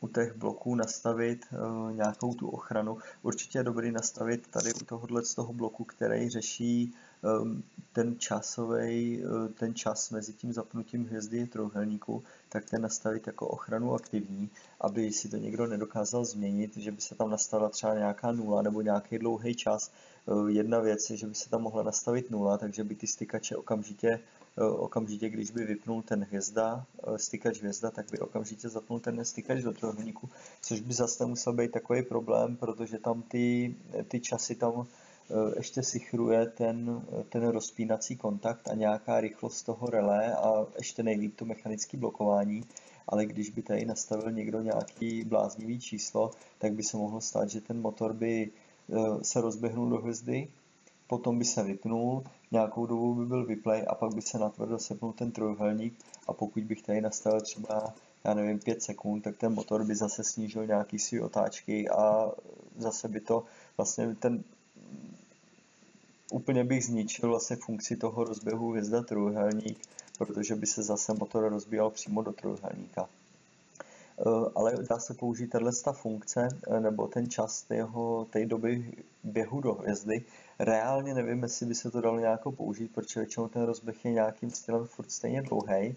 u těch bloků nastavit uh, nějakou tu ochranu. Určitě je dobrý nastavit tady u tohohle z toho bloku, který řeší um, ten časový, uh, ten čas mezi tím zapnutím hvězdy trojuhelníku, tak ten nastavit jako ochranu aktivní, aby si to někdo nedokázal změnit, že by se tam nastavila třeba nějaká nula nebo nějaký dlouhý čas. Uh, jedna věc je, že by se tam mohla nastavit nula, takže by ty stykače okamžitě Eh, okamžitě, když by vypnul ten hvězda, eh, stykač hvězda, tak by okamžitě zapnul ten stykač do trojuhelníku, což by zase nemusel být takový problém, protože tam ty, ty časy tam eh, ještě sichruje ten, ten rozpínací kontakt a nějaká rychlost toho relé a ještě nejlíp to mechanické blokování, ale když by tady nastavil někdo nějaký bláznivý číslo, tak by se mohlo stát, že ten motor by se rozběhnul do hvězdy, potom by se vypnul, nějakou dobu by byl vyplay a pak by se natvrdo sepnul ten trojuhelník a pokud bych tady nastavil třeba já nevím, 5 sekund, tak ten motor by zase snížil nějaký svý otáčky a zase by to vlastně ten úplně bych zničil vlastně funkci toho rozběhu hvězda trojuhelník, protože by se zase motor rozbíjal přímo do trojuhelníka. Eh, ale dá se použít tato funkce eh, nebo ten čas tého, té doby běhu do hvězdy. Reálně nevím, jestli by se to dalo nějak použít, protože většinou ten rozběh je nějakým stylem furt stejně dlouhý,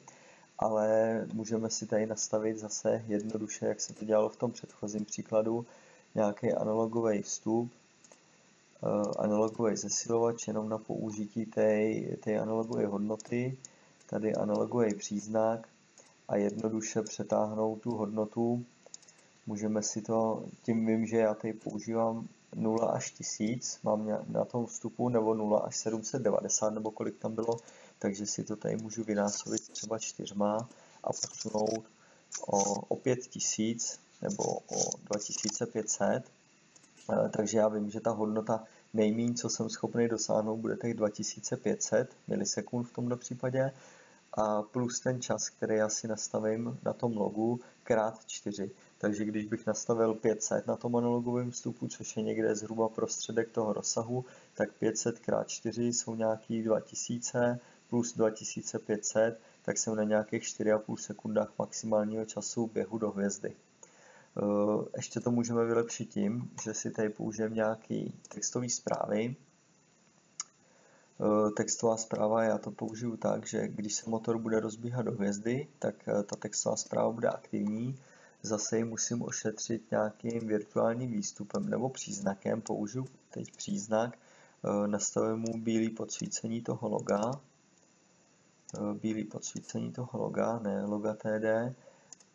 ale můžeme si tady nastavit zase jednoduše, jak se to dělalo v tom předchozím příkladu, nějaký analogový vstup, eh, analogový zesilovač jenom na použití té analogové hodnoty, tady analogový příznak, a jednoduše přetáhnout tu hodnotu. Můžeme si to, tím vím, že já tady používám 0 až 1000, mám na tom vstupu, nebo 0 až 790, nebo kolik tam bylo, takže si to tady můžu vynásobit třeba čtyřma a posunout o, o 5000 nebo o 2500. Eh, takže já vím, že ta hodnota nejméně, co jsem schopný dosáhnout, bude těch 2500 milisekund v tomto případě a plus ten čas, který já si nastavím na tom logu, krát 4. Takže když bych nastavil 500 na tom analogovém vstupu, což je někde zhruba prostředek toho rozsahu, tak 500 krát 4 jsou nějaký 2000 plus 2500, tak jsem na nějakých 4,5 sekundách maximálního času běhu do hvězdy. Eh, ještě to můžeme vylepšit tím, že si tady použijeme nějaký textový zprávy, textová zpráva, já to použiju tak, že když se motor bude rozbíhat do hvězdy, tak eh, ta textová zpráva bude aktivní. Zase ji musím ošetřit nějakým virtuálním výstupem nebo příznakem. Použiju teď příznak, eh, nastavím mu bílý podsvícení toho loga, bílý podsvícení toho loga, ne loga TD,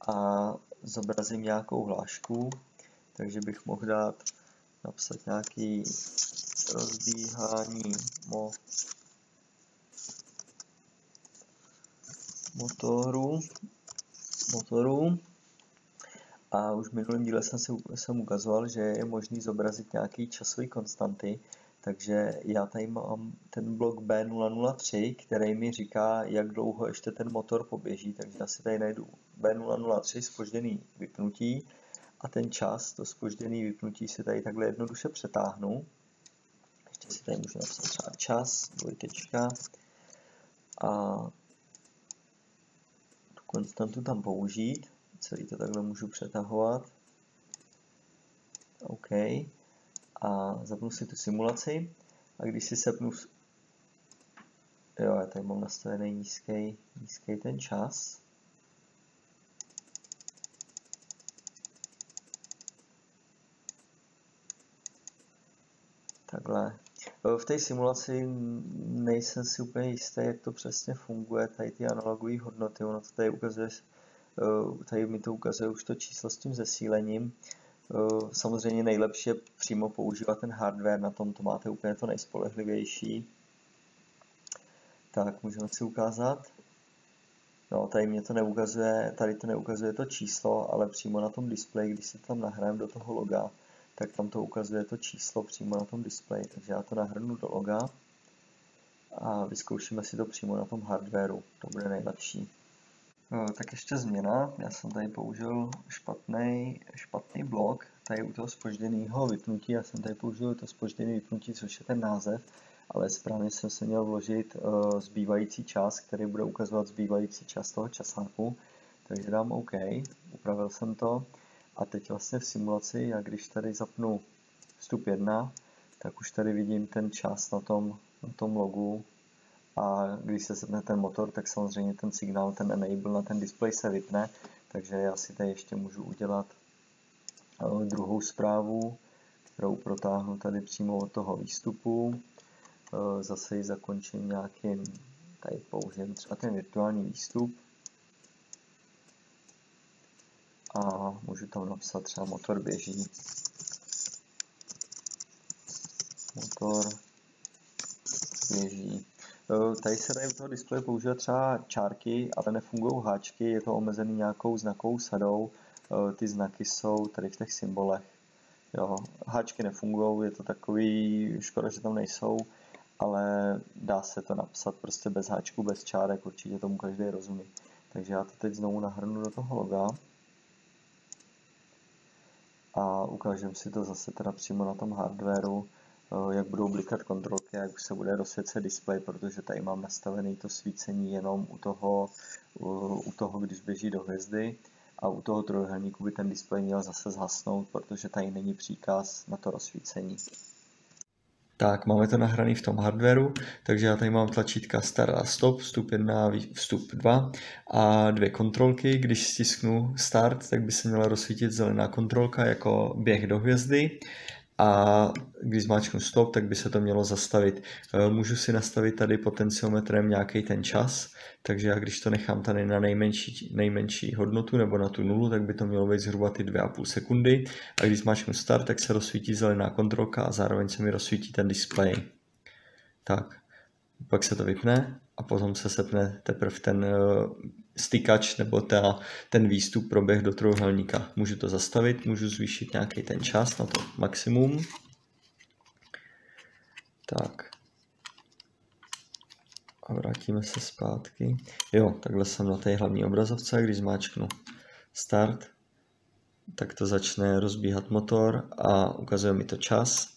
a zobrazím nějakou hlášku, takže bych mohl dát napsat nějaký rozbíhání mo, motoru, motoru. A už v minulém díle jsem, si, jsem ukazoval, že je možný zobrazit nějaký časový konstanty, takže já tady mám ten blok B003, který mi říká, jak dlouho ještě ten motor poběží, takže já si tady najdu B003 spožděný vypnutí a ten čas, to spožděný vypnutí si tady takhle jednoduše přetáhnu ještě si tady můžu napsat třeba čas, dvojtečka a tu konstantu tam použít. Celý to takhle můžu přetahovat. OK. A zapnu si tu simulaci. A když si sepnu Jo, já tady mám nastavený nízký, nízký ten čas. Takhle. V té simulaci nejsem si úplně jistý, jak to přesně funguje, tady ty analogové hodnoty, ono to tady ukazuje, eh, tady mi to ukazuje už to číslo s tím zesílením. Eh, samozřejmě nejlepší je přímo používat ten hardware, na tom to máte úplně to nejspolehlivější. Tak, můžeme si ukázat. No, tady mě to neukazuje, tady to neukazuje to číslo, ale přímo na tom displeji, když se tam nahrajeme do toho loga, tak tam to ukazuje to číslo přímo na tom displeji. Takže já to nahrnu do loga a vyzkoušíme si to přímo na tom hardwareu. To bude nejlepší. No, tak ještě změna. Já jsem tady použil špatný, špatný blok. Tady u toho spožděného vypnutí. Já jsem tady použil to spožděné vypnutí, což je ten název. Ale správně jsem se měl vložit uh, zbývající čas, který bude ukazovat zbývající čas toho časáku. Takže dám OK. Upravil jsem to. A teď vlastně v simulaci, já když tady zapnu vstup 1, tak už tady vidím ten čas na tom, na tom logu a když se setne ten motor, tak samozřejmě ten signál, ten enable na ten display se vypne, takže já si tady ještě můžu udělat eh, druhou zprávu, kterou protáhnu tady přímo od toho výstupu. Eh, zase ji zakončím nějakým, tady použijem třeba ten virtuální výstup. A můžu tam napsat třeba motor běží. Motor běží. Eh, tady se dají u toho displeje používat třeba čárky, ale nefungují háčky, je to omezený nějakou znakovou sadou. Eh, ty znaky jsou tady v těch symbolech. Jo, háčky nefungují, je to takový, škoda, že tam nejsou, ale dá se to napsat prostě bez háčků, bez čárek, určitě tomu každý rozumí. Takže já to teď znovu nahrnu do toho loga a ukážem si to zase teda přímo na tom hardwareu, eh, jak budou blikat kontrolky, jak se bude rozsvěcet display, protože tady mám nastavený to svícení jenom u toho, u toho, když běží do hvězdy a u toho trojuhelníku by ten displej měl zase zhasnout, protože tady není příkaz na to rozsvícení. Tak, máme to nahraný v tom hardwareu, takže já tady mám tlačítka start a stop, vstup 1 a vstup 2 a dvě kontrolky. Když stisknu start, tak by se měla rozsvítit zelená kontrolka jako běh do hvězdy a když zmáčknu stop, tak by se to mělo zastavit. E, můžu si nastavit tady potenciometrem nějaký ten čas, takže já když to nechám tady na nejmenší, nejmenší hodnotu nebo na tu nulu, tak by to mělo být zhruba ty 2,5 sekundy. A když zmáčknu start, tak se rozsvítí zelená kontrolka a zároveň se mi rozsvítí ten display. Tak, pak se to vypne a potom se sepne teprve ten e, stykač nebo ta, ten výstup proběh do trojuhelníka. Můžu to zastavit, můžu zvýšit nějaký ten čas na to maximum. Tak. A vrátíme se zpátky. Jo, takhle jsem na té hlavní obrazovce, když zmáčknu start, tak to začne rozbíhat motor a ukazuje mi to čas.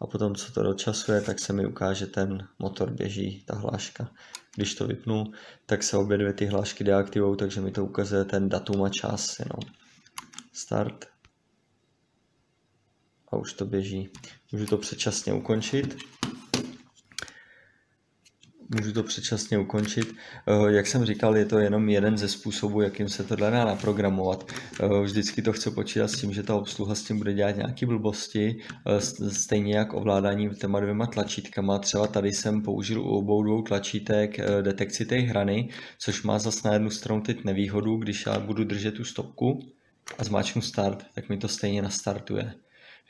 A potom, co to dočasuje, tak se mi ukáže ten motor běží, ta hláška. Když to vypnu, tak se obě dvě ty hlášky deaktivují, takže mi to ukazuje ten datum a čas jenom. Start. A už to běží. Můžu to předčasně ukončit můžu to předčasně ukončit. Eh, jak jsem říkal, je to jenom jeden ze způsobů, jakým se to dá naprogramovat. Eh, vždycky to chce počítat s tím, že ta obsluha s tím bude dělat nějaké blbosti, eh, stejně jak ovládání těma dvěma tlačítkama. Třeba tady jsem použil u obou dvou tlačítek detekci té hrany, což má zase na jednu stranu teď nevýhodu, když já budu držet tu stopku a zmáčknu start, tak mi to stejně nastartuje.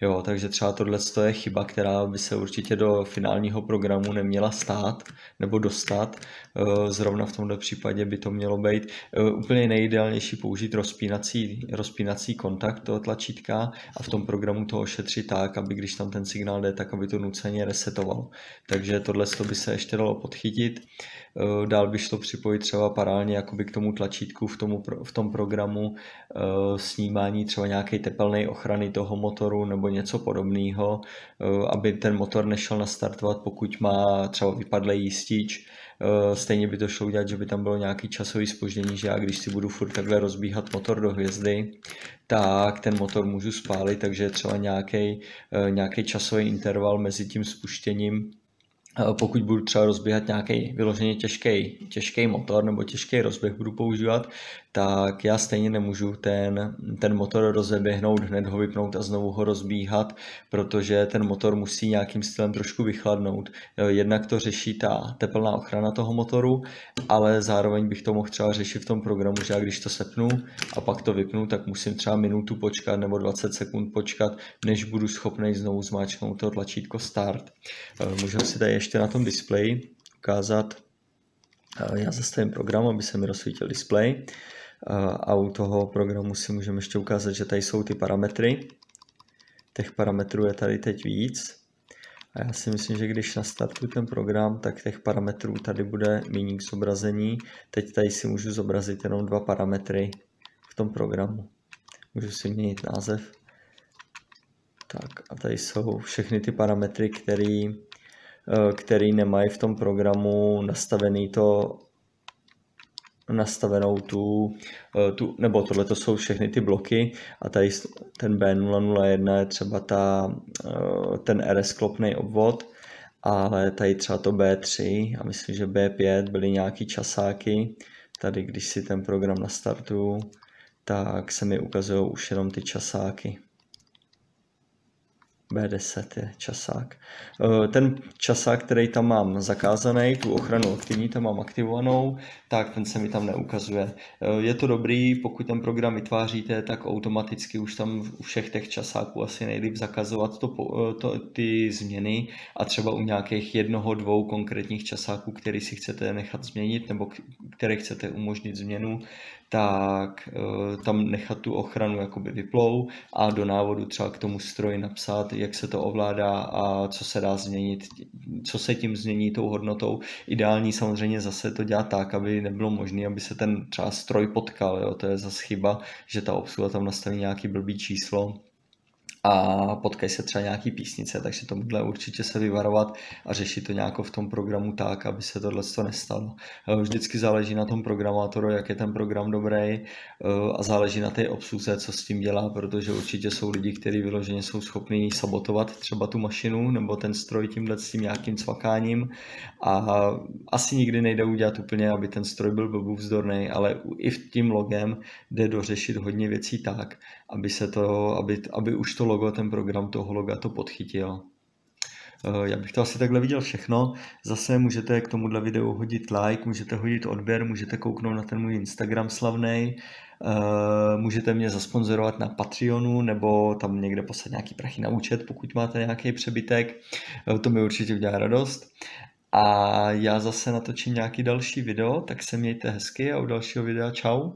Jo, takže třeba tohle je chyba, která by se určitě do finálního programu neměla stát nebo dostat. Eh, zrovna v tomto případě by to mělo být eh, úplně nejideálnější použít rozpínací, rozpínací kontakt toho tlačítka a v tom programu to ošetřit tak, aby když tam ten signál jde, tak aby to nuceně resetovalo. Takže tohle by se ještě dalo podchytit. Eh, dál bych to připojit třeba parálně jakoby k tomu tlačítku v, tomu, v tom programu snímání třeba nějaké tepelné ochrany toho motoru nebo něco podobného, aby ten motor nešel nastartovat, pokud má třeba vypadlý jistič, Eh, stejně by to šlo udělat, že by tam bylo nějaký časový spoždění, že já když si budu furt takhle rozbíhat motor do hvězdy, tak ten motor můžu spálit, takže třeba nějaký, eh, nějaký časový interval mezi tím spuštěním pokud budu třeba rozbíhat nějaký vyloženě těžký, těžký motor nebo těžký rozběh budu používat, tak já stejně nemůžu ten, ten motor rozeběhnout, hned ho vypnout a znovu ho rozbíhat, protože ten motor musí nějakým stylem trošku vychladnout. Jednak to řeší ta teplná ochrana toho motoru, ale zároveň bych to mohl třeba řešit v tom programu, že já když to sepnu a pak to vypnu, tak musím třeba minutu počkat nebo 20 sekund počkat, než budu schopný znovu zmáčknout to tlačítko start. Můžeme si tady ještě na tom displeji ukázat, já zastavím program, aby se mi rozsvítil display a u toho programu si můžeme ještě ukázat, že tady jsou ty parametry. Těch parametrů je tady teď víc. A já si myslím, že když nastartuju ten program, tak těch parametrů tady bude méně k zobrazení. Teď tady si můžu zobrazit jenom dva parametry v tom programu. Můžu si měnit název. Tak a tady jsou všechny ty parametry, které Eh, který nemají v tom programu nastavený to nastavenou tu, eh, tu nebo tohle to jsou všechny ty bloky a tady ten B001 je třeba ta, eh, ten RS klopný obvod, ale tady třeba to B3 a myslím, že B5 byly nějaký časáky. Tady, když si ten program nastartuju, tak se mi ukazují už jenom ty časáky. B10 je časák. Eh, ten časák, který tam mám zakázaný, tu ochranu aktivní tam mám aktivovanou, tak ten se mi tam neukazuje. Eh, je to dobrý, pokud ten program vytváříte, tak automaticky už tam u všech těch časáků asi nejlíp zakazovat to, eh, to, ty změny a třeba u nějakých jednoho, dvou konkrétních časáků, který si chcete nechat změnit nebo které chcete umožnit změnu, tak tam nechat tu ochranu jakoby vyplou a do návodu třeba k tomu stroji napsat, jak se to ovládá a co se dá změnit, co se tím změní tou hodnotou. Ideální samozřejmě zase to dělat tak, aby nebylo možné, aby se ten třeba stroj potkal, jo? to je zase chyba, že ta obsluha tam nastaví nějaký blbý číslo a potkají se třeba nějaký písnice, takže tomuhle určitě se vyvarovat a řešit to nějak v tom programu tak, aby se tohle nestalo. Eh, vždycky záleží na tom programátorovi, jak je ten program dobrý eh, a záleží na té obsluze, co s tím dělá, protože určitě jsou lidi, kteří vyloženě jsou schopni sabotovat třeba tu mašinu nebo ten stroj tímhle s tím nějakým cvakáním a asi nikdy nejde udělat úplně, aby ten stroj byl blbůvzdorný, ale i v tím logem jde dořešit hodně věcí tak, aby se to, aby, aby už to logo, ten program toho loga to podchytil. Eh, já bych to asi takhle viděl všechno. Zase můžete k tomuhle videu hodit like, můžete hodit odběr, můžete kouknout na ten můj Instagram slavný, eh, můžete mě zasponzorovat na Patreonu nebo tam někde poslat nějaký prachy na účet, pokud máte nějaký přebytek. Eh, to mi určitě udělá radost. A já zase natočím nějaký další video, tak se mějte hezky a u dalšího videa čau.